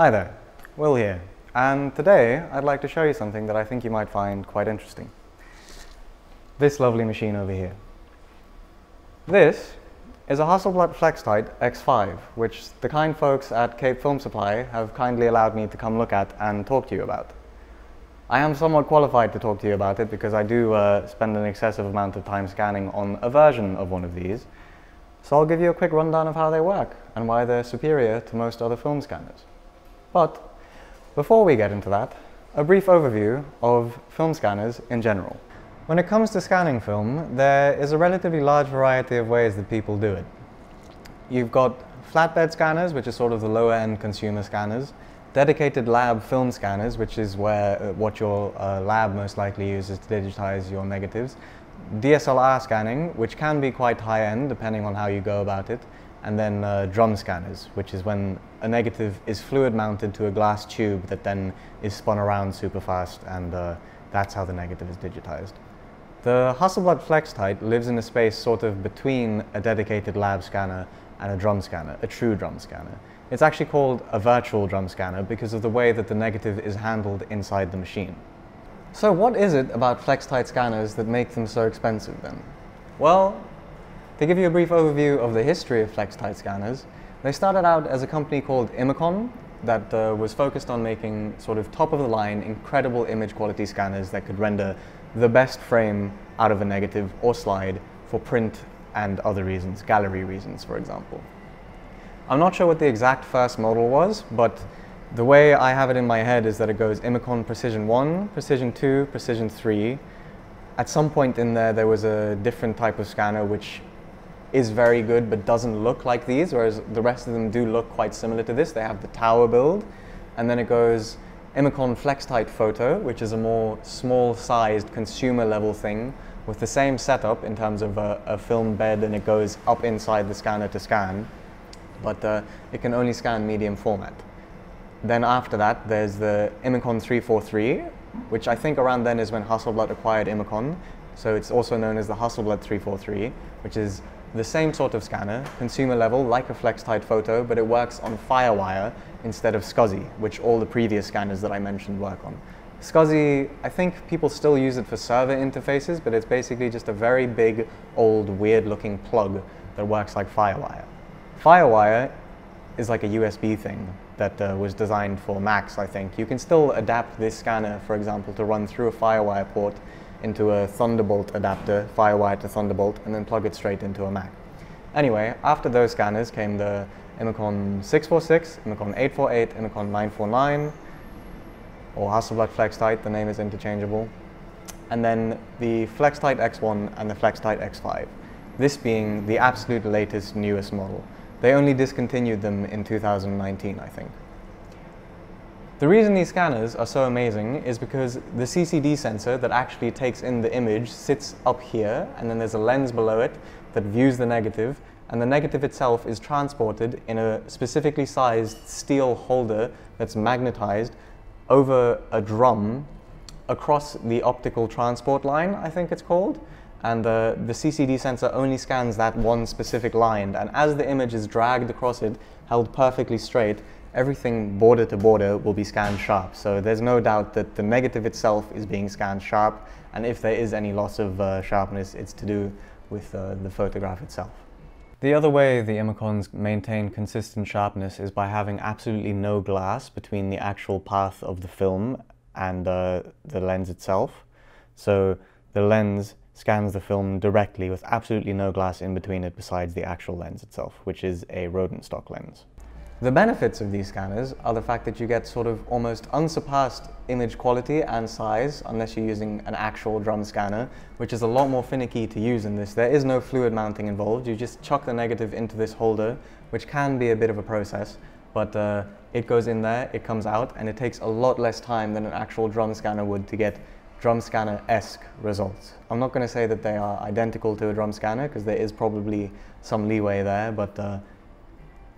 Hi there, Will here, and today I'd like to show you something that I think you might find quite interesting. This lovely machine over here. This is a Hasselblad Flextight X5, which the kind folks at Cape Film Supply have kindly allowed me to come look at and talk to you about. I am somewhat qualified to talk to you about it because I do uh, spend an excessive amount of time scanning on a version of one of these. So I'll give you a quick rundown of how they work and why they're superior to most other film scanners. But before we get into that, a brief overview of film scanners in general. When it comes to scanning film, there is a relatively large variety of ways that people do it. You've got flatbed scanners, which are sort of the lower end consumer scanners dedicated lab film scanners, which is where uh, what your uh, lab most likely uses to digitize your negatives. DSLR scanning, which can be quite high end depending on how you go about it. And then uh, drum scanners, which is when a negative is fluid mounted to a glass tube that then is spun around super fast and uh, that's how the negative is digitized. The Hasselblad Flextight lives in a space sort of between a dedicated lab scanner and a drum scanner, a true drum scanner. It's actually called a virtual drum scanner because of the way that the negative is handled inside the machine. So what is it about Flextight scanners that make them so expensive then? Well, to give you a brief overview of the history of Flextight scanners, they started out as a company called Imacon that uh, was focused on making sort of top of the line, incredible image quality scanners that could render the best frame out of a negative or slide for print and other reasons, gallery reasons, for example. I'm not sure what the exact first model was, but the way I have it in my head is that it goes Imacon Precision 1, Precision 2, Precision 3. At some point in there, there was a different type of scanner which is very good but doesn't look like these, whereas the rest of them do look quite similar to this. They have the tower build, and then it goes Imacon Flextight Photo, which is a more small-sized consumer level thing with the same setup in terms of a, a film bed and it goes up inside the scanner to scan but uh, it can only scan medium format. Then after that, there's the Imacon 343, which I think around then is when Hasselblad acquired Imacon. So it's also known as the Hasselblad 343, which is the same sort of scanner, consumer level, like a Flextight photo, but it works on Firewire instead of SCSI, which all the previous scanners that I mentioned work on. SCSI, I think people still use it for server interfaces, but it's basically just a very big, old, weird-looking plug that works like Firewire. Firewire is like a USB thing that uh, was designed for Macs, I think. You can still adapt this scanner, for example, to run through a Firewire port into a Thunderbolt adapter, Firewire to Thunderbolt, and then plug it straight into a Mac. Anyway, after those scanners came the Imacon 646, Imacon 848, Imacon 949, or Hasselblad Flextight, the name is interchangeable, and then the Flextight X1 and the Flextight X5, this being the absolute latest, newest model. They only discontinued them in 2019, I think. The reason these scanners are so amazing is because the CCD sensor that actually takes in the image sits up here, and then there's a lens below it that views the negative, and the negative itself is transported in a specifically sized steel holder that's magnetized over a drum across the optical transport line, I think it's called and uh, the, the CCD sensor only scans that one specific line. And as the image is dragged across it, held perfectly straight, everything border to border will be scanned sharp. So there's no doubt that the negative itself is being scanned sharp, and if there is any loss of uh, sharpness, it's to do with uh, the photograph itself. The other way the Imicons maintain consistent sharpness is by having absolutely no glass between the actual path of the film and uh, the lens itself. So the lens scans the film directly with absolutely no glass in between it besides the actual lens itself, which is a Rodenstock lens. The benefits of these scanners are the fact that you get sort of almost unsurpassed image quality and size unless you're using an actual drum scanner, which is a lot more finicky to use in this. There is no fluid mounting involved. You just chuck the negative into this holder, which can be a bit of a process, but uh, it goes in there, it comes out, and it takes a lot less time than an actual drum scanner would to get drum scanner-esque results. I'm not going to say that they are identical to a drum scanner because there is probably some leeway there, but uh,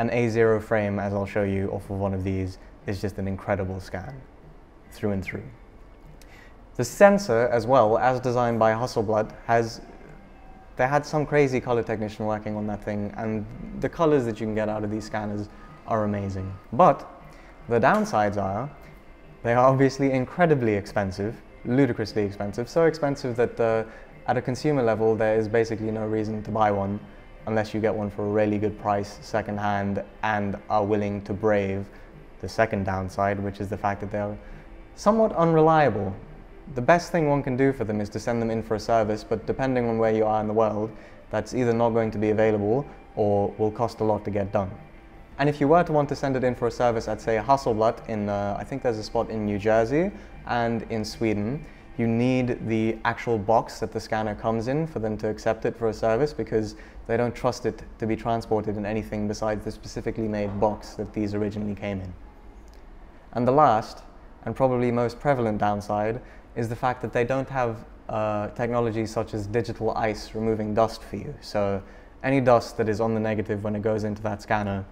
an A0 frame, as I'll show you off of one of these, is just an incredible scan through and through. The sensor as well, as designed by Hasselblad, has they had some crazy color technician working on that thing and the colors that you can get out of these scanners are amazing. But The downsides are they are obviously incredibly expensive, ludicrously expensive, so expensive that uh, at a consumer level there is basically no reason to buy one unless you get one for a really good price secondhand and are willing to brave the second downside, which is the fact that they're somewhat unreliable. The best thing one can do for them is to send them in for a service, but depending on where you are in the world, that's either not going to be available or will cost a lot to get done. And if you were to want to send it in for a service at, say, Hasselblad in, uh, I think there's a spot in New Jersey and in Sweden, you need the actual box that the scanner comes in for them to accept it for a service because they don't trust it to be transported in anything besides the specifically made box that these originally came in. And the last, and probably most prevalent downside, is the fact that they don't have uh, such as digital ice removing dust for you. So any dust that is on the negative when it goes into that scanner,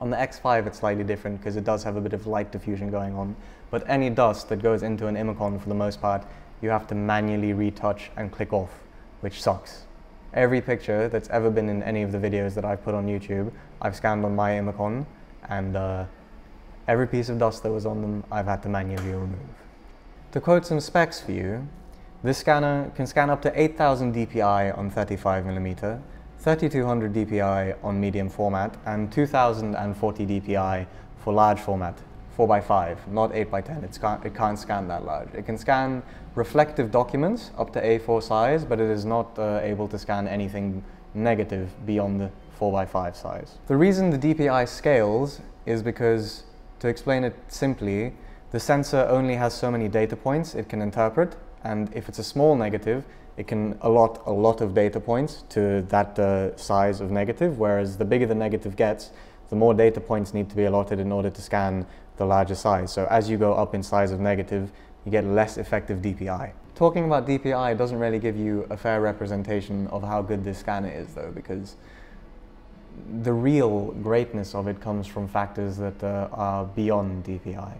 on the X5 it's slightly different because it does have a bit of light diffusion going on, but any dust that goes into an Imacon for the most part, you have to manually retouch and click off, which sucks. Every picture that's ever been in any of the videos that I've put on YouTube, I've scanned on my Imacon, and uh, every piece of dust that was on them, I've had to manually remove. To quote some specs for you, this scanner can scan up to 8000 dpi on 35mm, 3200 dpi on medium format, and 2040 dpi for large format, 4x5, not 8x10. It's can't, it can't scan that large. It can scan reflective documents up to A4 size, but it is not uh, able to scan anything negative beyond the 4x5 size. The reason the DPI scales is because, to explain it simply, the sensor only has so many data points it can interpret, and if it's a small negative, it can allot a lot of data points to that uh, size of negative, whereas the bigger the negative gets, the more data points need to be allotted in order to scan the larger size. So as you go up in size of negative, you get less effective DPI. Talking about DPI doesn't really give you a fair representation of how good this scanner is though, because the real greatness of it comes from factors that uh, are beyond DPI.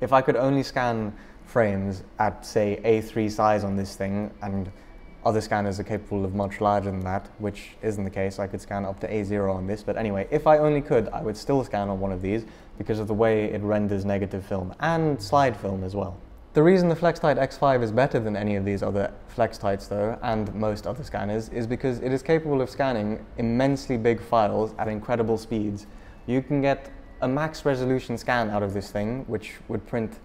If I could only scan frames at say A3 size on this thing and other scanners are capable of much larger than that, which isn't the case. I could scan up to A0 on this, but anyway, if I only could, I would still scan on one of these because of the way it renders negative film and slide film as well. The reason the Flextight X5 is better than any of these other Flextights though, and most other scanners, is because it is capable of scanning immensely big files at incredible speeds. You can get a max resolution scan out of this thing, which would print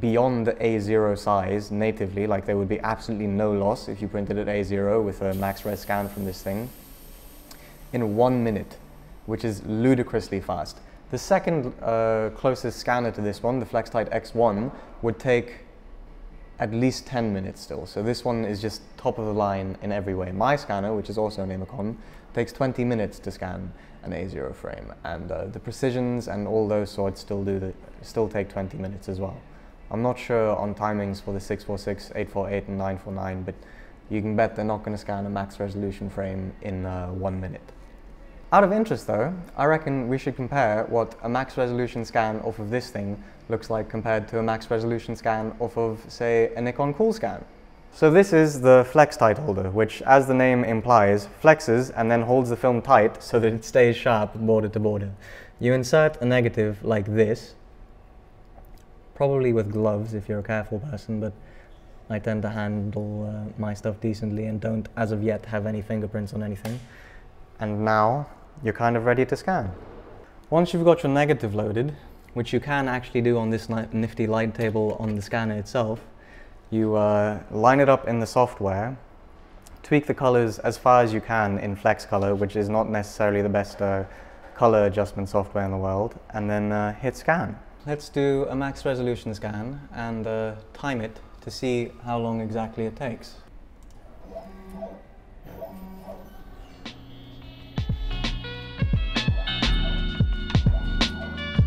beyond A0 size natively, like there would be absolutely no loss if you printed at A0 with a max res scan from this thing, in one minute, which is ludicrously fast. The second uh, closest scanner to this one, the Flextight X1, would take at least 10 minutes still. So this one is just top of the line in every way. My scanner, which is also an Imacon, takes 20 minutes to scan an A0 frame. And uh, the precisions and all those sorts still, do the, still take 20 minutes as well. I'm not sure on timings for the 646, 848 and 949, but you can bet they're not going to scan a max resolution frame in uh, one minute. Out of interest though, I reckon we should compare what a max resolution scan off of this thing looks like compared to a max resolution scan off of, say, a Nikon Coolscan. So this is the flex tight holder, which, as the name implies, flexes and then holds the film tight so that it stays sharp border to border. You insert a negative like this, probably with gloves if you're a careful person, but I tend to handle uh, my stuff decently and don't, as of yet, have any fingerprints on anything. And now you're kind of ready to scan. Once you've got your negative loaded, which you can actually do on this nifty light table on the scanner itself, you uh, line it up in the software, tweak the colors as far as you can in Flex Color, which is not necessarily the best uh, color adjustment software in the world, and then uh, hit scan. Let's do a max resolution scan and uh, time it to see how long exactly it takes.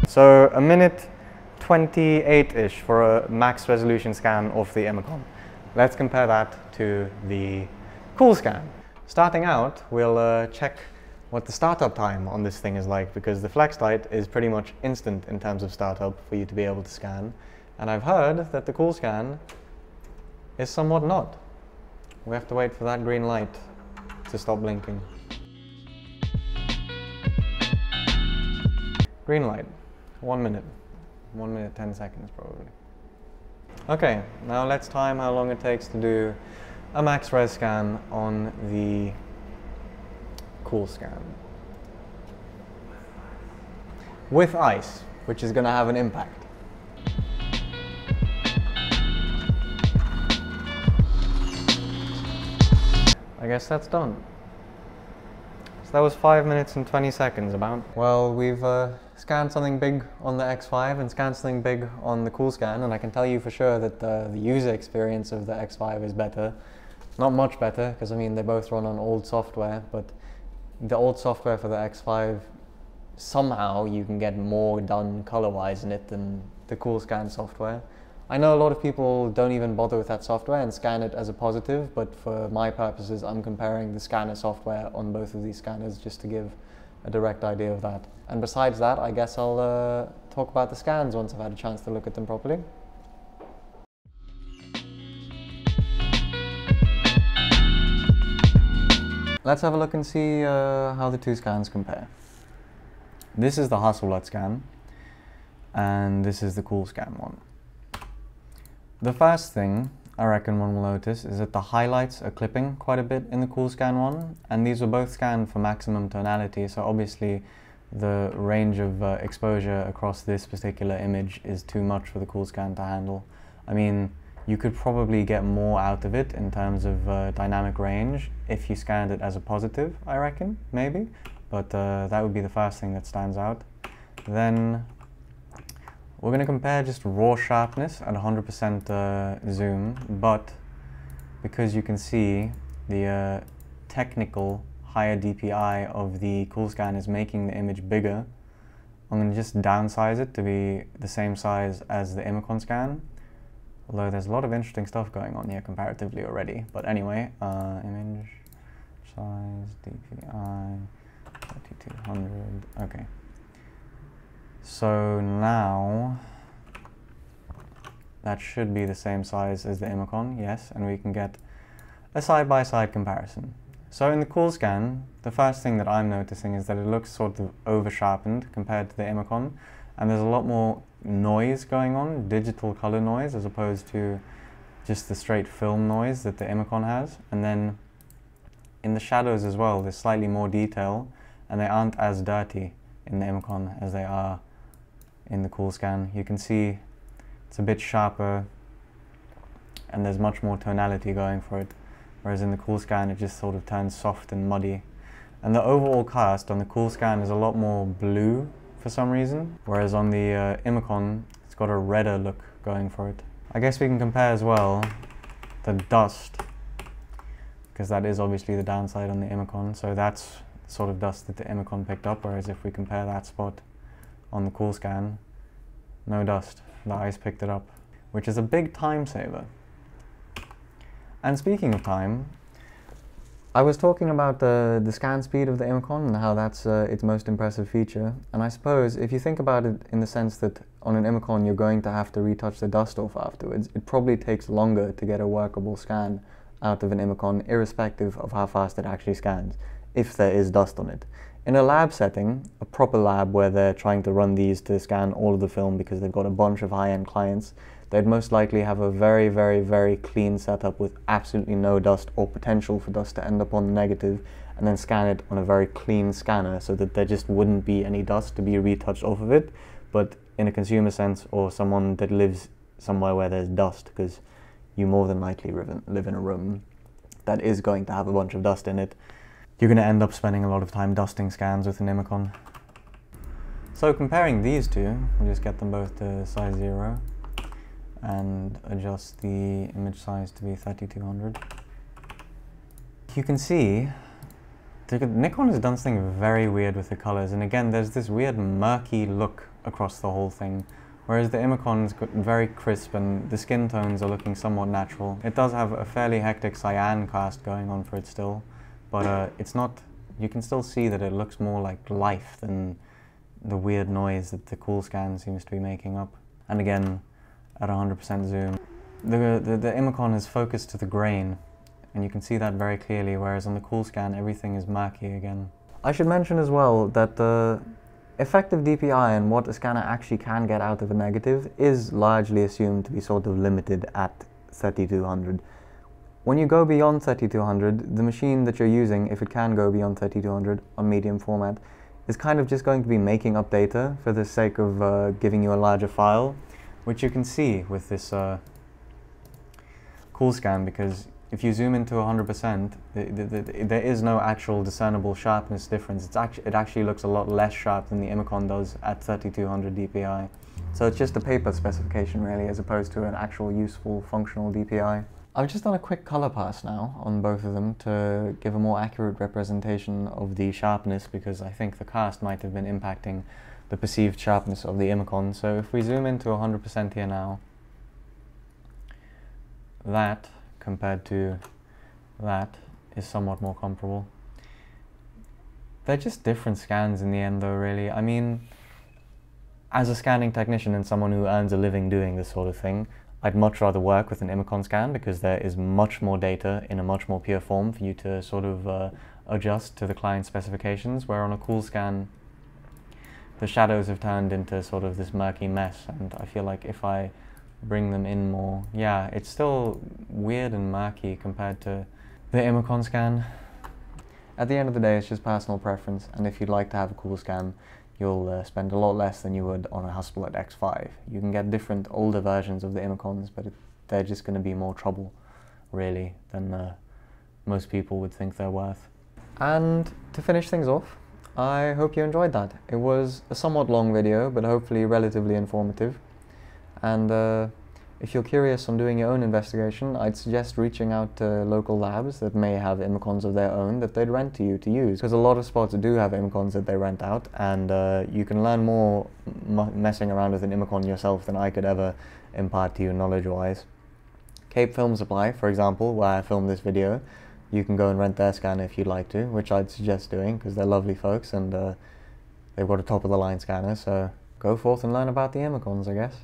So a minute 28-ish for a max resolution scan of the Imacon. Let's compare that to the Coolscan. Starting out, we'll uh, check what the startup time on this thing is like because the Flextight is pretty much instant in terms of startup for you to be able to scan. And I've heard that the Coolscan is somewhat not. We have to wait for that green light to stop blinking. Green light. One minute. One minute, 10 seconds probably. Okay, now let's time how long it takes to do a max res scan on the Coolscan. With ice, which is going to have an impact. I guess that's done. So that was 5 minutes and 20 seconds about. Well, we've uh, scanned something big on the X5 and scanned something big on the Coolscan and I can tell you for sure that uh, the user experience of the X5 is better. Not much better because I mean they both run on old software but the old software for the X5 somehow you can get more done color-wise in it than the Coolscan software. I know a lot of people don't even bother with that software and scan it as a positive, but for my purposes, I'm comparing the scanner software on both of these scanners just to give a direct idea of that. And besides that, I guess I'll uh, talk about the scans once I've had a chance to look at them properly. Let's have a look and see uh, how the two scans compare. This is the Hasselblad scan, and this is the Coolscan one. The first thing I reckon one will notice is that the highlights are clipping quite a bit in the Coolscan one, and these were both scanned for maximum tonality, so obviously the range of uh, exposure across this particular image is too much for the Coolscan to handle. I mean, you could probably get more out of it in terms of uh, dynamic range if you scanned it as a positive, I reckon, maybe, but uh, that would be the first thing that stands out. Then we're going to compare just raw sharpness at 100% uh, zoom, but because you can see the uh, technical higher DPI of the Coolscan is making the image bigger, I'm going to just downsize it to be the same size as the Imacon scan. Although there's a lot of interesting stuff going on here comparatively already. But anyway, uh, image size, DPI, 3200, okay. So now that should be the same size as the Imacon, yes, and we can get a side-by-side -side comparison. So in the Coolscan, the first thing that I'm noticing is that it looks sort of over-sharpened compared to the Imacon, and there's a lot more noise going on, digital color noise, as opposed to just the straight film noise that the Imacon has. And then in the shadows as well, there's slightly more detail, and they aren't as dirty in the Imacon as they are in the Coolscan. You can see it's a bit sharper and there's much more tonality going for it. Whereas in the Coolscan it just sort of turns soft and muddy. And the overall cast on the Coolscan is a lot more blue for some reason, whereas on the uh, Imacon it's got a redder look going for it. I guess we can compare as well the dust, because that is obviously the downside on the Imacon, so that's the sort of dust that the Imacon picked up, whereas if we compare that spot on the Coolscan, no dust. The ice picked it up, which is a big time saver. And speaking of time, I was talking about the, the scan speed of the Imacon and how that's uh, its most impressive feature. And I suppose if you think about it in the sense that on an Imacon you're going to have to retouch the dust off afterwards, it probably takes longer to get a workable scan out of an Imacon irrespective of how fast it actually scans, if there is dust on it. In a lab setting, a proper lab where they're trying to run these to scan all of the film because they've got a bunch of high-end clients, they'd most likely have a very, very, very clean setup with absolutely no dust or potential for dust to end up on the negative and then scan it on a very clean scanner so that there just wouldn't be any dust to be retouched off of it. But in a consumer sense or someone that lives somewhere where there's dust because you more than likely live in, a room that is going to have a bunch of dust in it, you're going to end up spending a lot of time dusting scans with an Imacon. So comparing these two, we'll just get them both to size 0 and adjust the image size to be 3200. You can see the Nikon has done something very weird with the colors and again there's this weird murky look across the whole thing whereas the Imacon's got very crisp and the skin tones are looking somewhat natural. It does have a fairly hectic cyan cast going on for it still but uh, it's not, you can still see that it looks more like life than the weird noise that the Coolscan seems to be making up. And again, at 100% zoom. The, the, the Imacon is focused to the grain, and you can see that very clearly, whereas on the Coolscan, everything is murky again. I should mention as well that the, effective DPI and what a scanner actually can get out of a negative is largely assumed to be sort of limited at 3200. When you go beyond 3200, the machine that you're using, if it can go beyond 3200 on medium format, is kind of just going to be making up data for the sake of uh, giving you a larger file, which you can see with this uh, CoolScan because if you zoom into 100%, the, the, the, there is no actual discernible sharpness difference. It's actu it actually looks a lot less sharp than the Imacon does at 3200 dpi. So it's just a paper specification really as opposed to an actual useful functional DPI. I've just done a quick color pass now on both of them to give a more accurate representation of the sharpness because I think the cast might have been impacting the perceived sharpness of the Imacon. So if we zoom into 100% here now, that compared to that is somewhat more comparable. They're just different scans in the end though really. I mean, as a scanning technician and someone who earns a living doing this sort of thing, I'd much rather work with an Imacon scan because there is much more data in a much more pure form for you to sort of uh, adjust to the client specifications, where on a CoolScan, the shadows have turned into sort of this murky mess, and I feel like if I bring them in more, yeah, it's still weird and murky compared to the Imacon scan. At the end of the day, it's just personal preference, and if you'd like to have a Coolscan, you'll uh, spend a lot less than you would on a Hasselblad X5. You can get different older versions of the Imacons, but it, they're just going to be more trouble, really, than uh, most people would think they're worth. And to finish things off, I hope you enjoyed that. It was a somewhat long video, but hopefully relatively informative. And uh, if you're curious on doing your own investigation, I'd suggest reaching out to local labs that may have Imacons of their own that they'd rent to you to use. Because a lot of spots do have Imacons that they rent out, and uh, you can learn more messing around with an Imacon yourself than I could ever impart to you knowledge-wise. Cape Film Supply, for example, where I filmed this video, you can go and rent their scanner if you'd like to, which I'd suggest doing because they're lovely folks and uh, they've got a top-of-the-line scanner, so go forth and learn about the Imacons, I guess.